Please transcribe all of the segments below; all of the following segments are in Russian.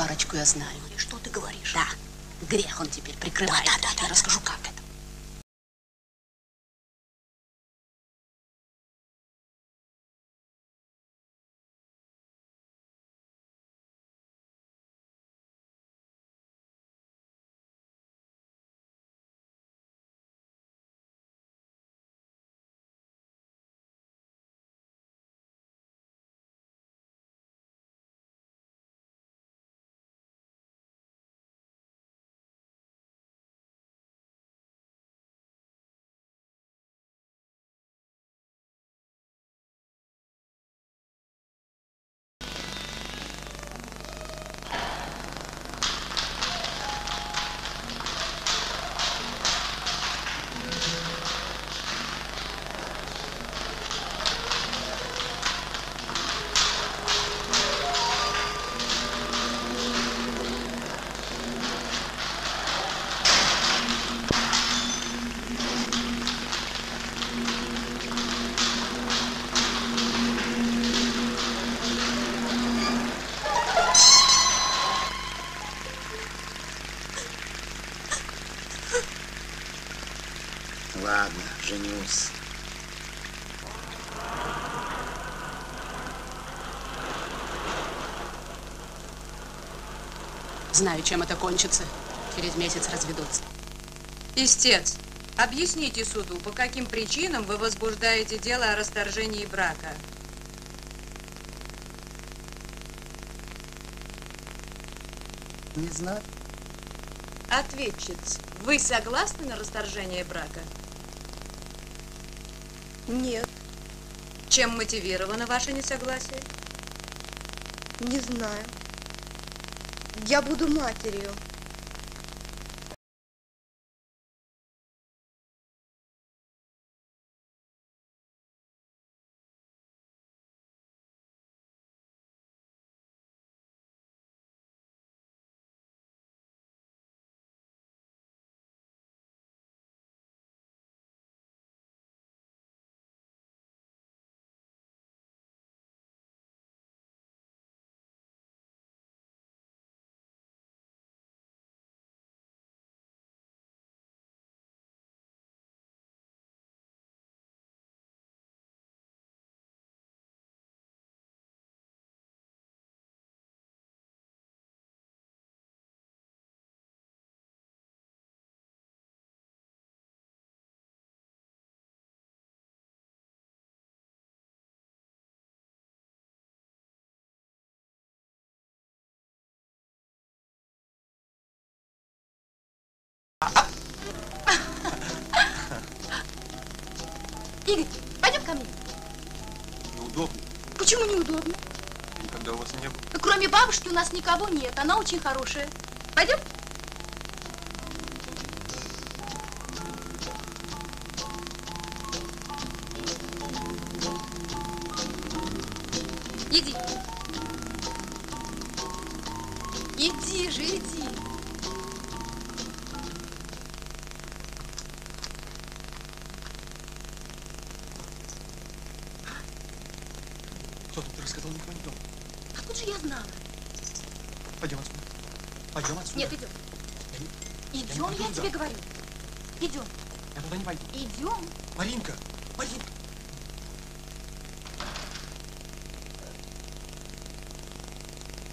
Парочку я знаю. Что ты говоришь? Да, грех он теперь прикрывает. Да, да, да, я да, расскажу, как женюсь. Знаю, чем это кончится. Через месяц разведутся. Истец, объясните суду, по каким причинам вы возбуждаете дело о расторжении брака? Не знаю. Ответчиц, вы согласны на расторжение брака? Нет, Чем мотивировано ваше несогласие? не знаю. Я буду матерью. Игорь, пойдем ко мне. Неудобно. Почему неудобно? Никогда у вас не было. Кроме бабушки у нас никого нет. Она очень хорошая. Пойдем? Кто тут рассказал, не дома. Откуда же я знала? Пойдем отсюда. Пойдем отсюда. Нет, идем. не Идем, пойду я туда. тебе говорю. Идем. Я туда не пойду. Идем. Маринка! Маринка!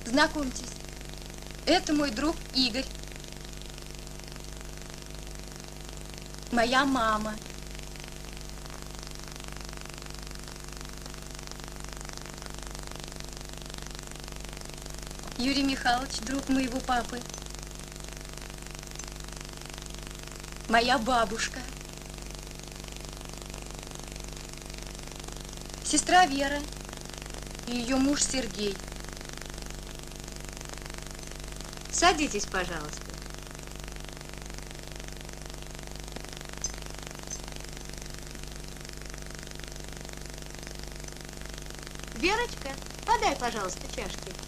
Знакомьтесь, это мой друг Игорь. Моя мама. Юрий Михайлович, друг моего папы. Моя бабушка. Сестра Вера и ее муж Сергей. Садитесь, пожалуйста. Верочка, подай, пожалуйста, чашки.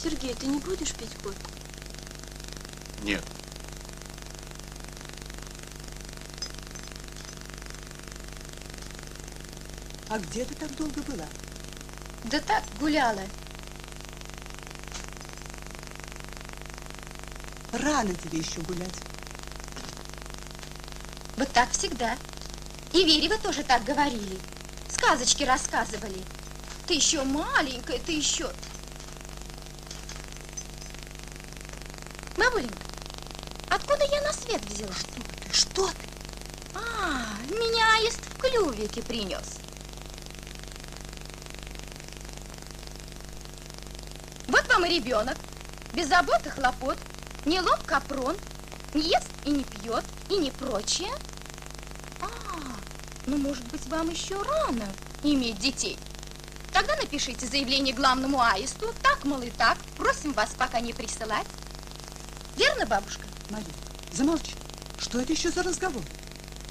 Сергей, ты не будешь пить кофе? Нет. А где ты так долго была? Да так, гуляла. Рано тебе еще гулять. Вот так всегда. И Вере вы тоже так говорили. Сказочки рассказывали. Ты еще маленькая, ты еще... Бабуленька, откуда я взяла? Что ты, что ты? А, меня аист в клювике принес. Вот вам и ребенок. Без забот и хлопот. Не лоб капрон. Не ест и не пьет, и не прочее. А, ну, может быть, вам еще рано иметь детей. Тогда напишите заявление главному аисту. Так, мол, и так. Просим вас пока не присылать. Верно, бабушка? Мария, замолчи. Что это еще за разговор?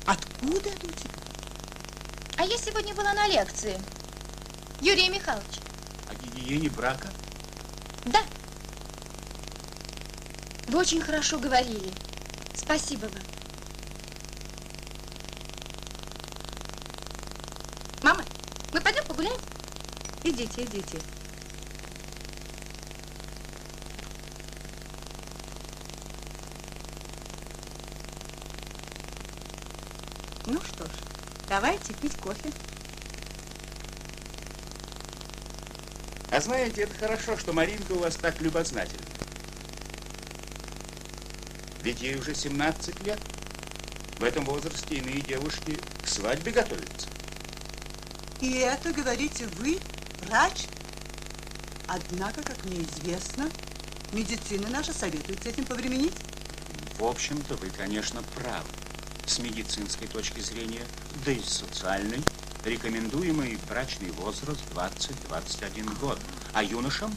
Откуда это у тебя? А я сегодня была на лекции. Юрий Михайлович. О гигиене брака? Да. Вы очень хорошо говорили. Спасибо вам. Мама, мы пойдем погуляем? Идите, идите. Ну что ж, давайте пить кофе. А знаете, это хорошо, что Маринка у вас так любознательна. Ведь ей уже 17 лет. В этом возрасте иные девушки к свадьбе готовятся. И это говорите вы, врач? Однако, как мне известно, медицина наша советует с этим повременить. В общем-то, вы, конечно, правы. С медицинской точки зрения, да и с социальной, рекомендуемый брачный возраст 20-21 год, а юношам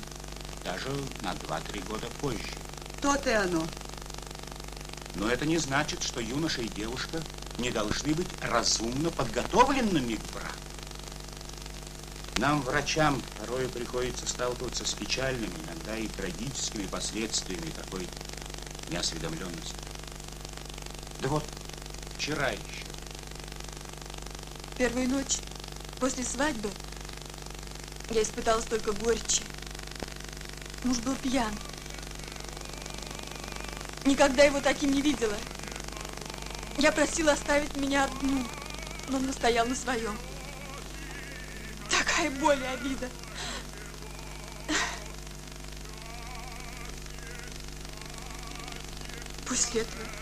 даже на 2-3 года позже. То-то и оно. Но это не значит, что юноша и девушка не должны быть разумно подготовленными к браку. Нам, врачам, порой приходится сталкиваться с печальными, иногда и трагическими последствиями такой неосведомленности. Да вот, вчера еще. Первую ночь после свадьбы я испытала столько горечи. Муж был пьян. Никогда его таким не видела. Я просила оставить меня одну, но он настоял на своем. Такая боль и обида. После этого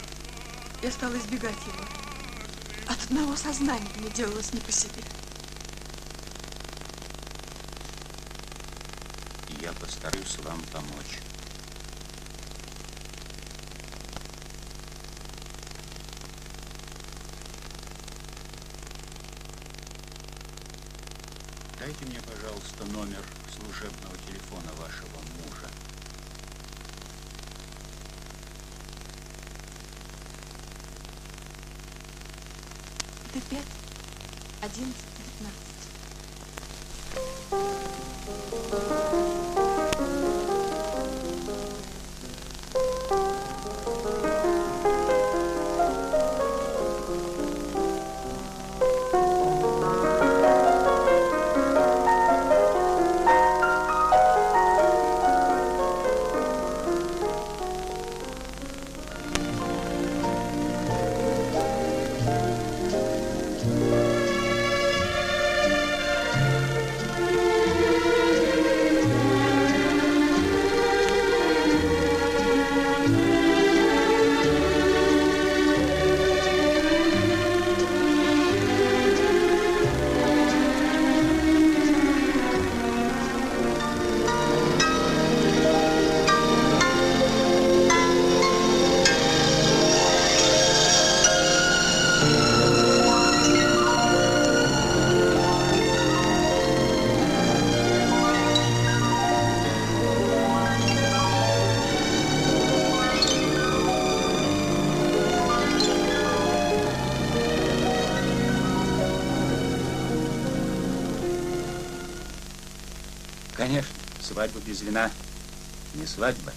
я стала избегать его. От одного сознания мне делалось не по себе. Я постараюсь вам помочь. Дайте мне, пожалуйста, номер служебного телефона вашего мужа. Это пять, одиннадцать, девятнадцать. Конечно, свадьба без вина не свадьба.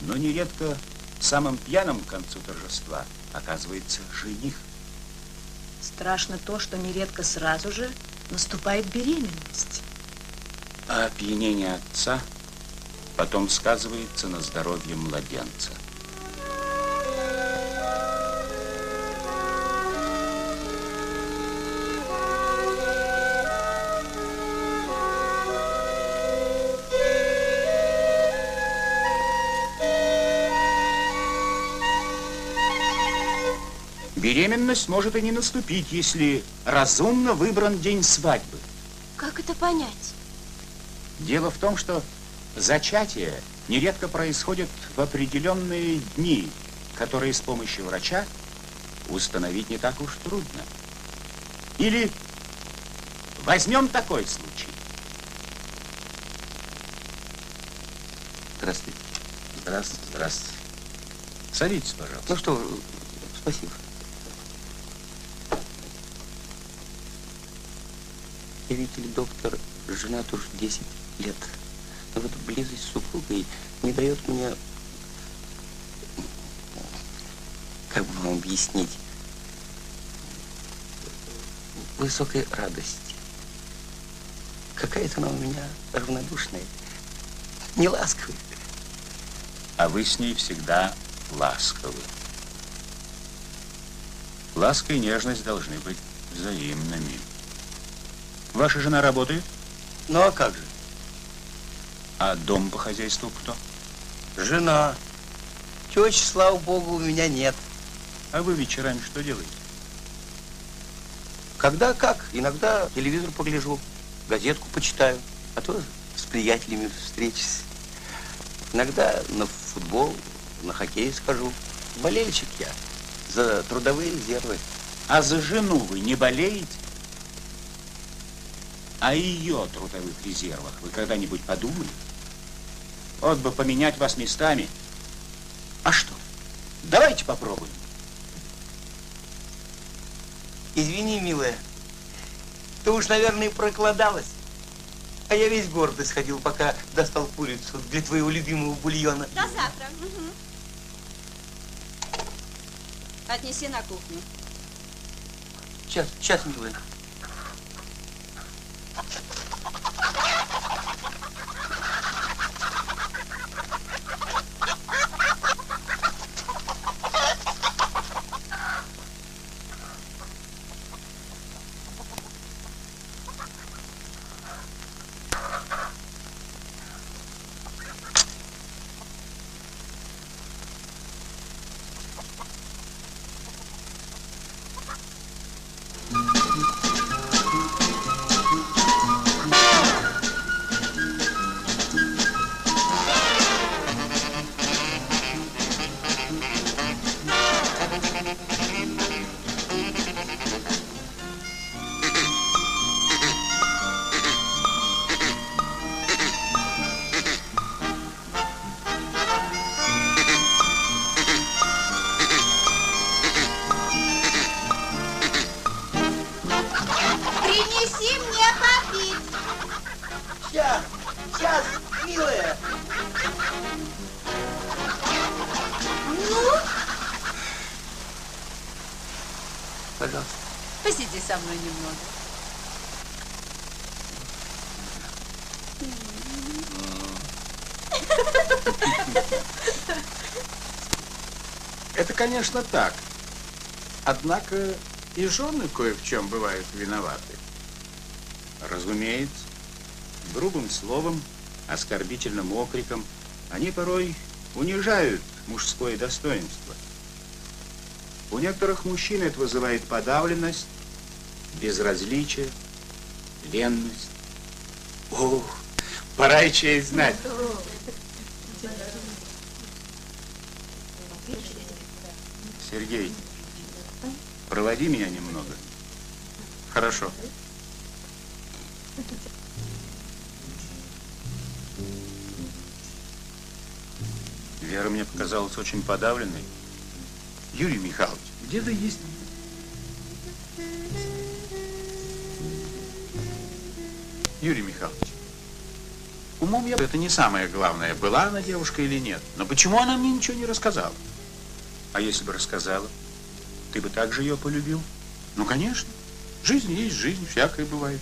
Но нередко самым пьяным к концу торжества оказывается жених. Страшно то, что нередко сразу же наступает беременность. А опьянение отца потом сказывается на здоровье младенца. Беременность может и не наступить, если разумно выбран день свадьбы. Как это понять? Дело в том, что зачатие нередко происходит в определенные дни, которые с помощью врача установить не так уж трудно. Или возьмем такой случай. Здравствуйте. Здравствуйте, здравствуйте. Садитесь, пожалуйста. Ну что, спасибо. Ли, доктор, женат уж 10 лет. Но вот близость с супругой не дает мне, как бы вам объяснить, высокой радости. Какая-то она у меня равнодушная, неласковая. А вы с ней всегда ласковы. Ласка и нежность должны быть взаимными. Ваша жена работает? Ну а как же? А дом по хозяйству кто? Жена. Тещи, слава богу, у меня нет. А вы вечерами что делаете? Когда как? Иногда телевизор погляжу, газетку почитаю, а то с приятелями встречусь. Иногда на футбол, на хоккей схожу. Болельщик я за трудовые резервы. А за жену вы не болеете? О ее трудовых резервах вы когда-нибудь подумали? Вот бы поменять вас местами. А что? Давайте попробуем. Извини, милая, ты уж, наверное, прокладалась. А я весь гордо сходил, пока достал курицу для твоего любимого бульона. До завтра. Отнеси на кухню. Сейчас, сейчас, милая. Это, конечно, так. Однако и жены кое в чем бывают виноваты. Разумеется, грубым словом, оскорбительным окриком они порой унижают мужское достоинство. У некоторых мужчин это вызывает подавленность, безразличие, ленность. О, пора и честь знать. Сергей, проводи меня немного. Хорошо. Вера мне показалась очень подавленной. Юрий Михайлович, где-то есть... Юрий Михайлович, умом я... Это не самое главное, была она девушка или нет. Но почему она мне ничего не рассказала? А если бы рассказала, ты бы также ее полюбил? Ну, конечно. Жизнь есть жизнь, всякое бывает.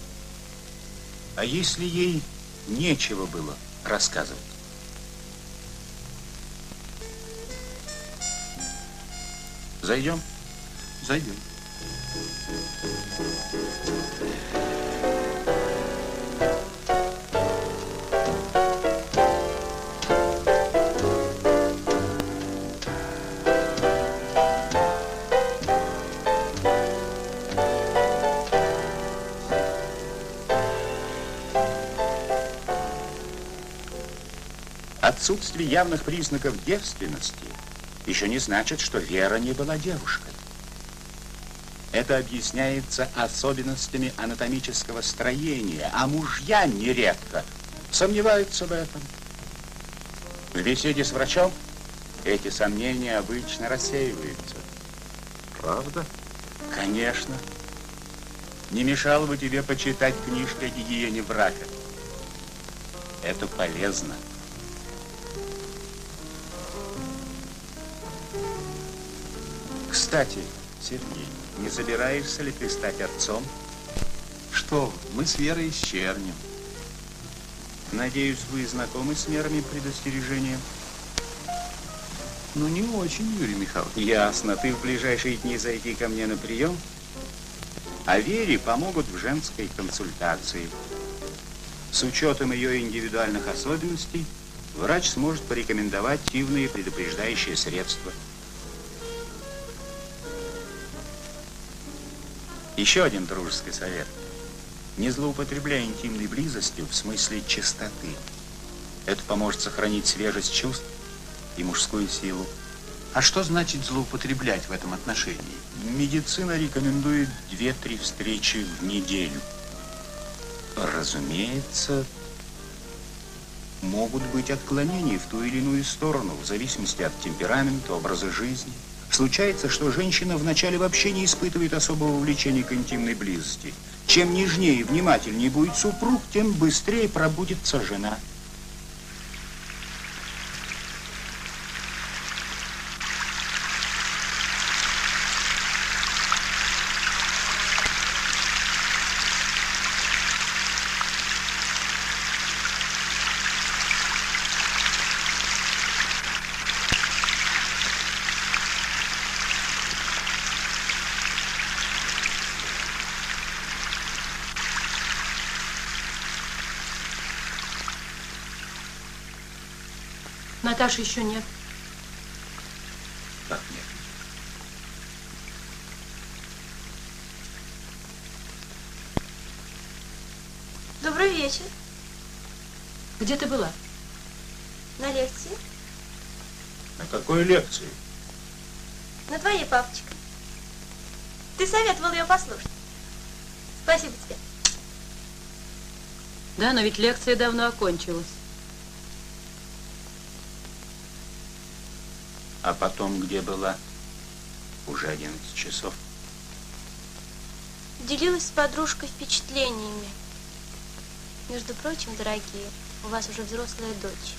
А если ей нечего было рассказывать? Зайдем? Зайдем. Отсутствие явных признаков девственности еще не значит, что Вера не была девушкой. Это объясняется особенностями анатомического строения, а мужья нередко сомневаются в этом. В беседе с врачом эти сомнения обычно рассеиваются. Правда? Конечно. Не мешало бы тебе почитать книжку о гигиене брака. Это полезно. Кстати, Сергей, не собираешься ли ты стать отцом? Что вы, мы с Верой исчернем. Надеюсь, вы знакомы с мерами предостережения? Ну, не очень, Юрий Михайлович. Ясно. Ты в ближайшие дни зайди ко мне на прием, а Вере помогут в женской консультации. С учетом ее индивидуальных особенностей, врач сможет порекомендовать активные предупреждающие средства. Еще один дружеский совет. Не злоупотребляй интимной близостью в смысле чистоты. Это поможет сохранить свежесть чувств и мужскую силу. А что значит злоупотреблять в этом отношении? Медицина рекомендует 2-3 встречи в неделю. Разумеется, могут быть отклонения в ту или иную сторону, в зависимости от темперамента, образа жизни. Случается, что женщина вначале вообще не испытывает особого влечения к интимной близости. Чем нежнее и внимательнее будет супруг, тем быстрее пробудится жена. Наташи еще нет. Как нет? Добрый вечер. Где ты была? На лекции. На какой лекции? На твоей, папочка. Ты советовал ее послушать. Спасибо тебе. Да, но ведь лекция давно окончилась. А потом где была? Уже 11 часов. Делилась с подружкой впечатлениями. Между прочим, дорогие, у вас уже взрослая дочь.